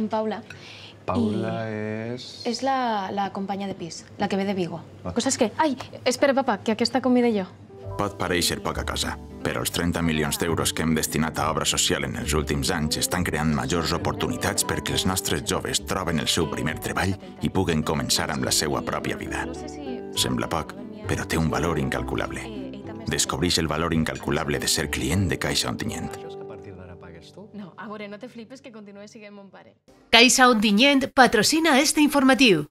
en Paula. Paula és... És la, la companya de pis, la que ve de Vigo. Ah. Cosa és que... Ai, espera, papa, que aquesta convida jo. Pot pareixer poca cosa, però els 30 milions d'euros que hem destinat a obra social en els últims anys estan creant majors oportunitats perquè els nostres joves troben el seu primer treball i puguen començar amb la seva pròpia vida. Sembla poc, però té un valor incalculable. Descobreix el valor incalculable de ser client de Caixa Ontinyent. A veure, no te flipes que continue siguent mon pare. Caixa Ontinyent patrocina este informatiu.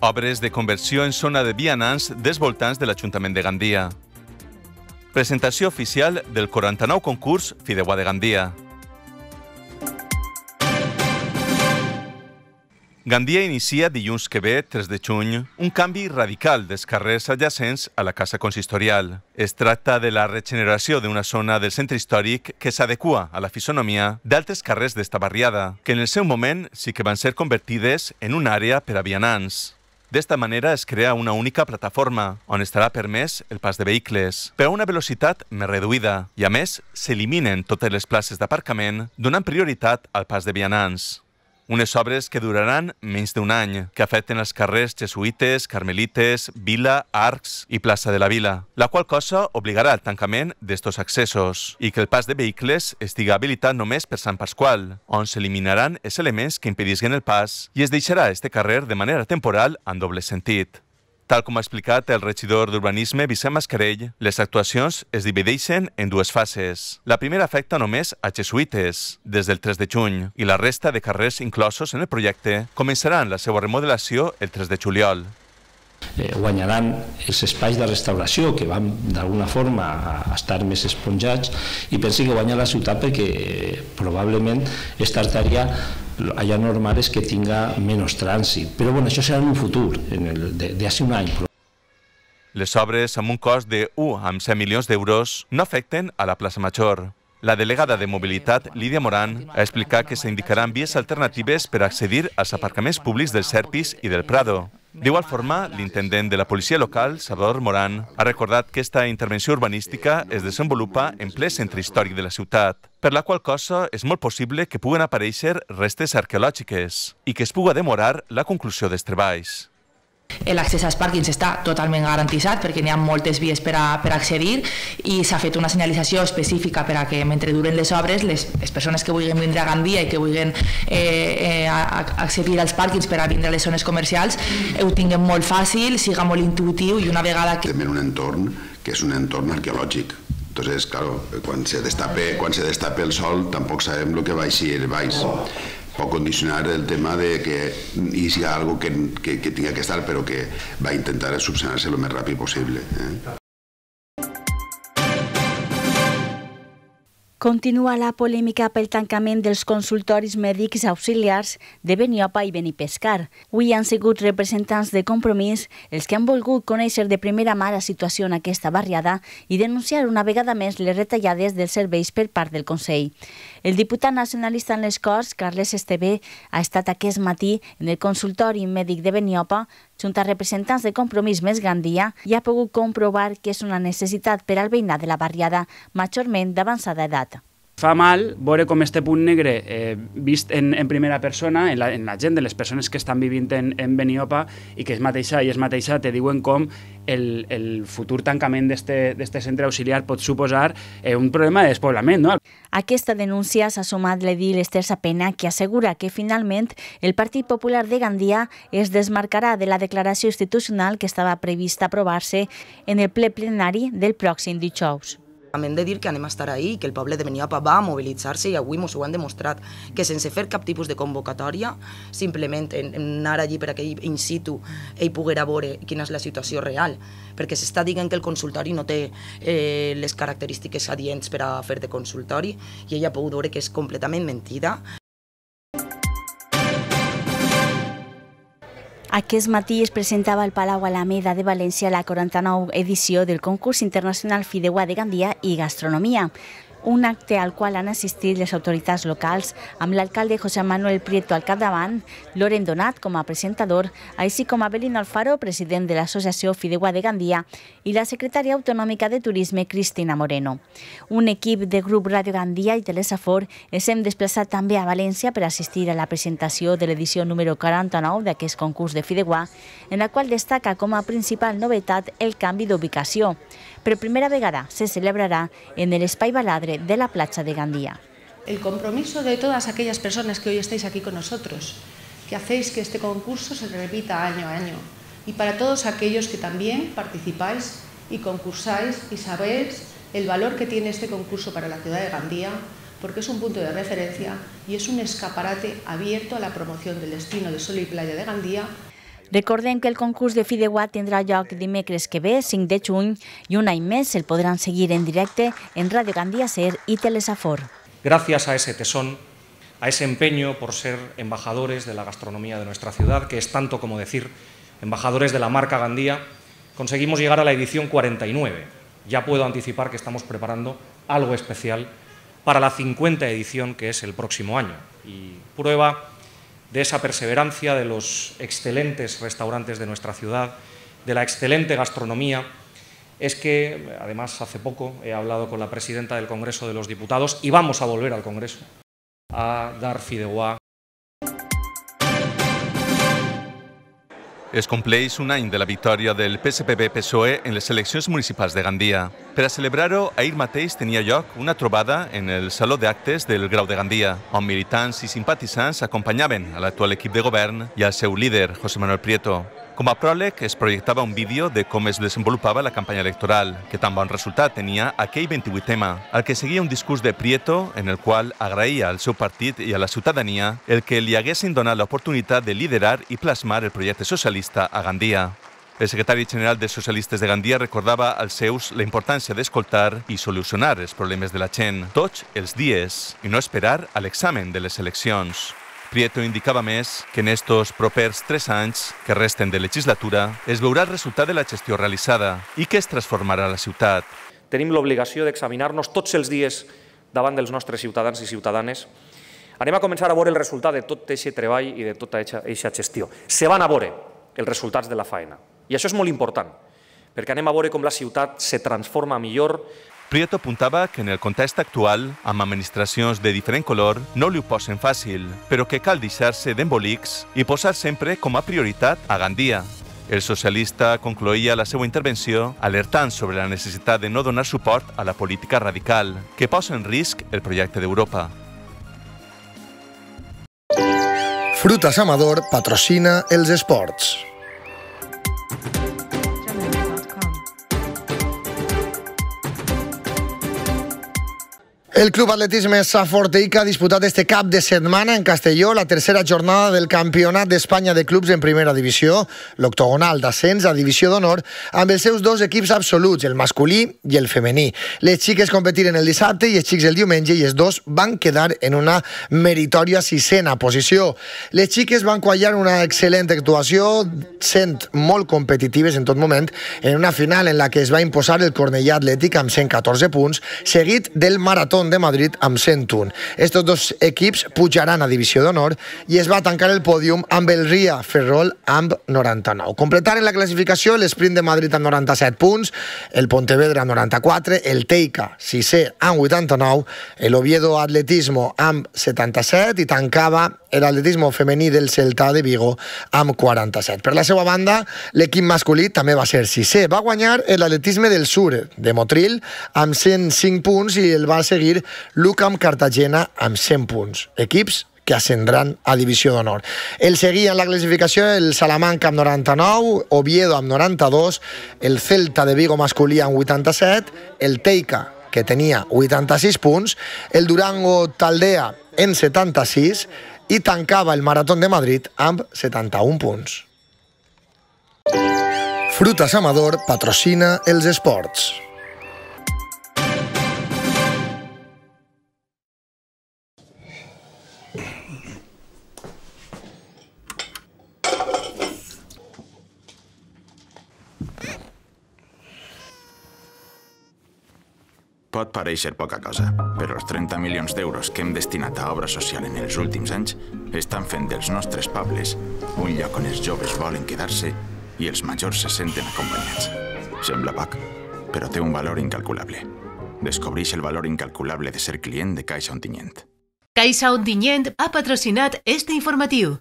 Obres de conversió en zona de vianants dels voltants de l'Ajuntament de Gandia. Presentació oficial del 49 concurs Fideuà de Gandia. Gandia inicia dilluns que ve, 3 de juny, un canvi radical dels carrers adjacents a la Casa Consistorial. Es tracta de la regeneració d'una zona del centre històric que s'adequa a la fisonomia d'altres carrers d'esta barriada, que en el seu moment sí que van ser convertides en una àrea per a vianants. D'esta manera es crea una única plataforma, on estarà permès el pas de vehicles, però a una velocitat més reduïda, i a més s'eliminen totes les places d'aparcament, donant prioritat al pas de vianants. Unes obres que duraran menys d'un any, que afecten els carrers Jesuïtes, Carmelites, Vila, Arcs i Plaça de la Vila, la qual cosa obligarà al tancament d'estos accessos i que el pas de vehicles estiga habilitat només per Sant Pasqual, on s'eliminaran els elements que impedisquen el pas i es deixarà este carrer de manera temporal en doble sentit. Tal com ha explicat el regidor d'Urbanisme, Vicent Mascarell, les actuacions es divideixen en dues fases. La primera afecta només a jesuïtes, des del 3 de juny, i la resta de carrers inclosos en el projecte començaran la seva remodelació el 3 de juliol. Eh, guanyaran els espais de restauració que van d'alguna forma a estar més esponjats i pensi que guanya la ciutat perquè eh, probablement es tractaria allà normal és que tinga menys trànsit. Però bueno, això serà en un futur, en el, de, de un any. Les obres amb un cost de 1 amb 100 milions d'euros no afecten a la plaça Major. La delegada de Mobilitat, Lídia Moran, ha explicat que s'indicaran vies alternatives per accedir als aparcaments públics del Serpis i del Prado. D'igual forma, l'intendent de la policia local, Salvador Moran, ha recordat que aquesta intervenció urbanística es desenvolupa en ple centre històric de la ciutat, per la qual cosa és molt possible que puguen aparèixer restes arqueològiques i que es puga demorar la conclusió dels treballs. L'accés als pàrquings està totalment garantitzat perquè n'hi ha moltes vies per a, per accedir i s'ha fet una senyalització específica per a que mentre duren les obres les, les persones que vulguin vindre a Gandia i que vulguin eh, eh, accedir als pàrquings per a vindre a les zones comercials ho tinguem molt fàcil, siga molt intuitiu i una vegada que... També un entorn que és un entorn arqueològic. Entonces, claro, quan se destape, quan se destape el sol tampoc sabem el que va eixir baix pot condicionar el tema de que hi sigui algo que, que, que tinga que estar però que va intentar subsanar-se el més ràpid possible. Eh? Continua la polèmica pel tancament dels consultoris mèdics auxiliars de Beniopa i Benipescar. Avui han sigut representants de compromís els que han volgut conèixer de primera mà la situació en aquesta barriada i denunciar una vegada més les retallades dels serveis per part del Consell. El diputat nacionalista en les Corts, Carles Esteve, ha estat aquest matí en el consultori mèdic de Beniopa junt a representants de Compromís Més Gandia, i ha pogut comprovar que és una necessitat per al veïnat de la barriada, majorment d'avançada edat. Fa mal veure com este punt negre eh, vist en, en primera persona, en la, en la gent de les persones que estan vivint en, en Beniopa i que és mateixa i és mateixa te diuen com el, el futur tancament d'aquest centre auxiliar pot suposar eh, un problema de despoblament. No? Aquesta denúncia s'ha sumat l'edil Esther Sapena, que assegura que finalment el Partit Popular de Gandia es desmarcarà de la declaració institucional que estava prevista aprovar-se en el ple plenari del pròxim dijous. Hem de dir que anem a estar ahí, que el poble de Beniapa va a mobilitzar-se i avui ens ho han demostrat, que sense fer cap tipus de convocatòria, simplement en, en anar allí per aquell in situ ell poguera veure quina és la situació real, perquè s'està dient que el consultori no té eh, les característiques adients per a fer de consultori i ella ha pogut veure que és completament mentida. Aquest matí es presentava al Palau Alameda de València la 49 edició del concurs internacional Fideuà de Gandia i Gastronomia. Un acte al qual han assistit les autoritats locals amb l'alcalde José Manuel Prieto al capdavant, Loren Donat com a presentador, així com Abelino Alfaro, president de l'associació Fidegua de Gandia, i la secretària autonòmica de Turisme, Cristina Moreno. Un equip de grup Radio Gandia i Telesafor es hem desplaçat també a València per assistir a la presentació de l'edició número 49 d'aquest concurs de Fidegua, en la qual destaca com a principal novetat el canvi d'ubicació. Per primera vegada se celebrarà en el Espai Baladre de la platja de Gandía. El compromiso de todas aquellas personas que hoy estáis aquí con nosotros, que hacéis que este concurso se repita año a año, y para todos aquellos que también participáis y concursáis y sabéis el valor que tiene este concurso para la ciudad de Gandía, porque es un punto de referencia y es un escaparate abierto a la promoción del destino de sol y playa de Gandía Recordem que el concurs de Fideuà tindrà lloc dimecres que ve, 5 de juny, i un any més el podran seguir en directe en Radio Gandia Ser y Telesafor. Gracias a ese tesón, a ese empeño por ser embajadores de la gastronomía de nuestra ciudad, que es tanto como decir embajadores de la marca Gandía, conseguimos llegar a la edición 49. Ya puedo anticipar que estamos preparando algo especial para la 50 edición que es el próximo año. Y prueba de esa perseverancia de los excelentes restaurantes de nuestra ciudad, de la excelente gastronomía, es que, además, hace poco he hablado con la presidenta del Congreso de los Diputados y vamos a volver al Congreso a dar fideuà Es compleix un any de la victòria del PSPB-PSOE en les eleccions municipals de Gandia. Per a celebrar-ho, ahir mateix tenia lloc una trobada en el Saló d'Actes del Grau de Gandia, on militants i simpatitzants acompanyaven a l'actual equip de govern i al seu líder, José Manuel Prieto. Com a pròleg es projectava un vídeo de com es desenvolupava la campanya electoral, que tan bon resultat tenia aquell 28 tema, al que seguia un discurs de Prieto en el qual agraïa al seu partit i a la ciutadania el que li haguessin donat l'oportunitat de liderar i plasmar el projecte socialista a Gandia. El secretari general de Socialistes de Gandia recordava als seus la importància d'escoltar i solucionar els problemes de la gent tots els dies i no esperar a l'examen de les eleccions. Prieto indicava més que en estos propers tres anys que resten de legislatura es veurà el resultat de la gestió realitzada i que es transformarà la ciutat. Tenim l'obligació d'examinar-nos tots els dies davant dels nostres ciutadans i ciutadanes. Anem a començar a veure el resultat de tot aquest treball i de tota aquesta gestió. Se van a veure els resultats de la feina. I això és molt important, perquè anem a veure com la ciutat se transforma millor, Prieto apuntava que en el context actual, amb administracions de diferent color, no li ho posen fàcil, però que cal deixar-se d'embolics i posar sempre com a prioritat a Gandia. El socialista concloïa la seva intervenció alertant sobre la necessitat de no donar suport a la política radical, que posa en risc el projecte d'Europa. Frutas Amador patrocina els esports. El Club Atletisme Saforteica ha disputat este cap de setmana en Castelló la tercera jornada del Campionat d'Espanya de Clubs en Primera Divisió, l'octogonal d'ascens a Divisió d'Honor, amb els seus dos equips absoluts, el masculí i el femení. Les xiques competiren el dissabte i els xics el diumenge i els dos van quedar en una meritòria sisena posició. Les xiques van quallar una excel·lent actuació, sent molt competitives en tot moment, en una final en la que es va imposar el Cornellà Atlètic amb 114 punts, seguit del Marató de Madrid amb 101. Estos dos equips pujaran a Divisió d'Honor i es va tancar el pòdium amb el Ria Ferrol amb 99. Completaren la classificació l'Sprint de Madrid amb 97 punts, el Pontevedra amb 94, el Teica, 6è amb 89, el Oviedo Atletismo amb 77 i tancava l'atletisme femení del Celta de Vigo amb 47. Per la seva banda, l'equip masculí també va ser sisè. Va guanyar l'atletisme del Sur de Motril amb 105 punts i el va seguir l'UCAM Cartagena amb 100 punts. Equips que ascendran a Divisió d'Honor. El seguia en la classificació el Salamanca amb 99, Oviedo amb 92, el Celta de Vigo masculí amb 87, el Teica que tenia 86 punts, el Durango Taldea en 76 i tancava el Maratón de Madrid amb 71 punts. Frutas Amador patrocina els esports. Pot pareixer poca cosa, però els 30 milions d'euros que hem destinat a obra social en els últims anys estan fent dels nostres pobles un lloc on els joves volen quedar-se i els majors se senten acompanyats. Sembla poc, però té un valor incalculable. Descobreix el valor incalculable de ser client de Caixa Ontinyent. Caixa Ontinyent ha patrocinat este informatiu.